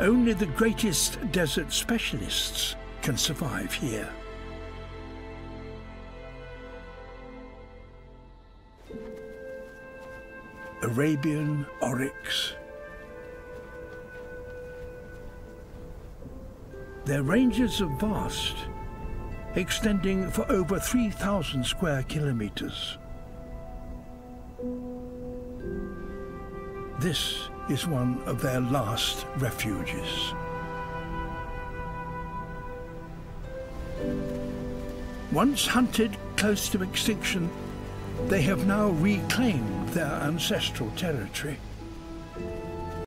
Only the greatest desert specialists can survive here. Arabian oryx. Their ranges are vast, extending for over 3,000 square kilometers. This is one of their last refuges. Once hunted close to extinction, they have now reclaimed their ancestral territory.